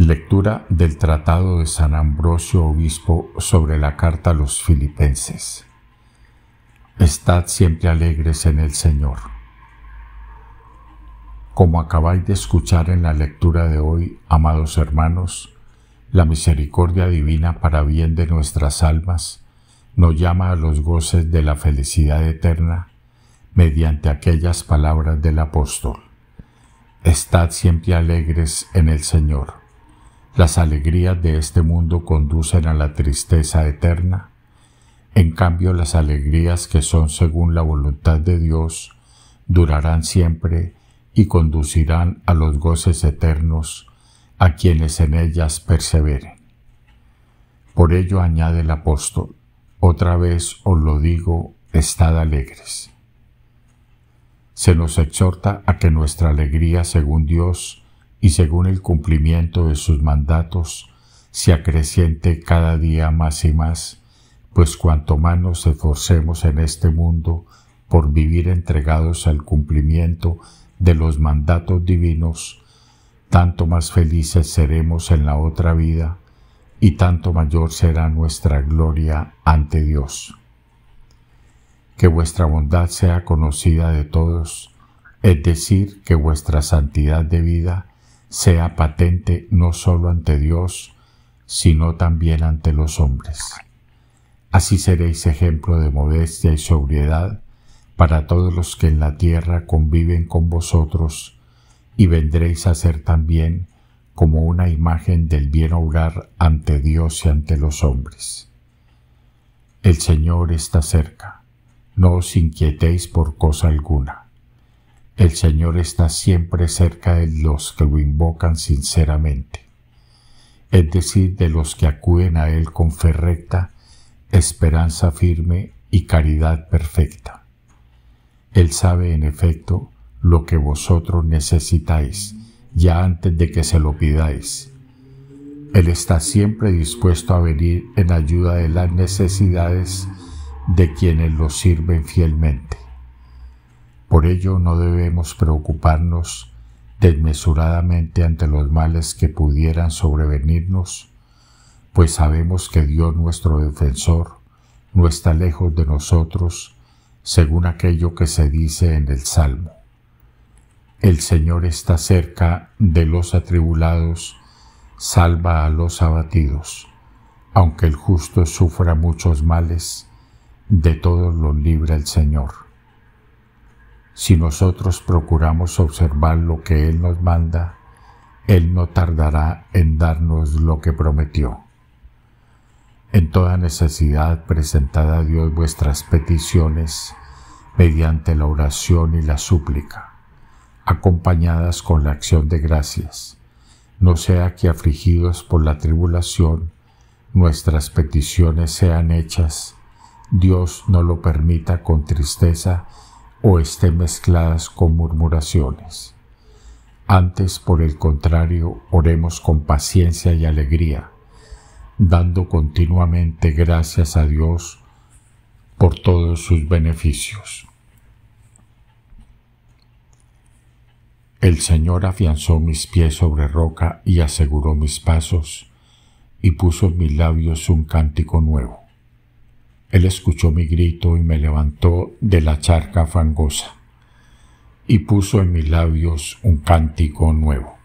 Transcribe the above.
Lectura del Tratado de San Ambrosio Obispo sobre la carta a los Filipenses. Estad siempre alegres en el Señor. Como acabáis de escuchar en la lectura de hoy, amados hermanos, la misericordia divina para bien de nuestras almas nos llama a los goces de la felicidad eterna mediante aquellas palabras del apóstol. Estad siempre alegres en el Señor. Las alegrías de este mundo conducen a la tristeza eterna, en cambio las alegrías que son según la voluntad de Dios durarán siempre y conducirán a los goces eternos a quienes en ellas perseveren. Por ello añade el apóstol, otra vez os lo digo, estad alegres. Se nos exhorta a que nuestra alegría según Dios y según el cumplimiento de sus mandatos se acreciente cada día más y más, pues cuanto más nos esforcemos en este mundo por vivir entregados al cumplimiento de los mandatos divinos, tanto más felices seremos en la otra vida y tanto mayor será nuestra gloria ante Dios. Que vuestra bondad sea conocida de todos, es decir, que vuestra santidad de vida sea patente no solo ante Dios, sino también ante los hombres. Así seréis ejemplo de modestia y sobriedad para todos los que en la tierra conviven con vosotros, y vendréis a ser también como una imagen del bien obrar ante Dios y ante los hombres. El Señor está cerca, no os inquietéis por cosa alguna el Señor está siempre cerca de los que lo invocan sinceramente, es decir, de los que acuden a Él con fe recta, esperanza firme y caridad perfecta. Él sabe, en efecto, lo que vosotros necesitáis, ya antes de que se lo pidáis. Él está siempre dispuesto a venir en ayuda de las necesidades de quienes lo sirven fielmente. Por ello no debemos preocuparnos desmesuradamente ante los males que pudieran sobrevenirnos, pues sabemos que Dios nuestro defensor no está lejos de nosotros, según aquello que se dice en el Salmo. El Señor está cerca de los atribulados, salva a los abatidos. Aunque el justo sufra muchos males, de todos los libra el Señor. Si nosotros procuramos observar lo que Él nos manda, Él no tardará en darnos lo que prometió. En toda necesidad presentad a Dios vuestras peticiones mediante la oración y la súplica, acompañadas con la acción de gracias, no sea que afligidos por la tribulación nuestras peticiones sean hechas, Dios no lo permita con tristeza o estén mezcladas con murmuraciones. Antes, por el contrario, oremos con paciencia y alegría, dando continuamente gracias a Dios por todos sus beneficios. El Señor afianzó mis pies sobre roca y aseguró mis pasos, y puso en mis labios un cántico nuevo. Él escuchó mi grito y me levantó de la charca fangosa y puso en mis labios un cántico nuevo.